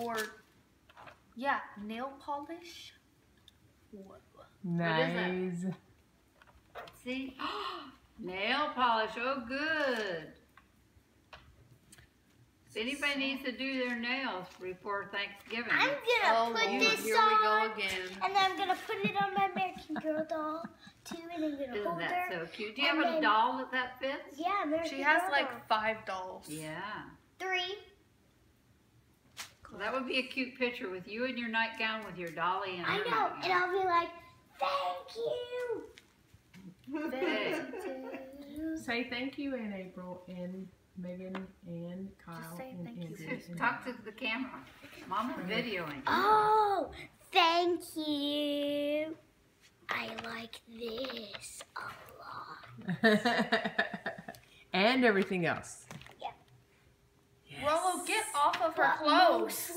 or yeah, nail polish. Whoa. Nice. See? Nail polish. Oh, good. If anybody needs to do their nails before Thanksgiving, I'm gonna Oh, put you- this here on, we go again. and then I'm gonna put it on my American Girl doll too, and I'm gonna isn't hold that her. so cute? Do you and have a doll that that fits? Yeah, American She has Girl like doll. five dolls. Yeah. three. Well, that would be a cute picture with you in your nightgown with your dolly and I her know, and. I'll be like, thank you. Say thank you, Aunt April, and Megan, and Kyle, say and thank you, Andrew. And- talk to the camera. Mama's videoing. Oh, thank you. I like this a lot. and everything else. Yeah. Yes. Rollo, get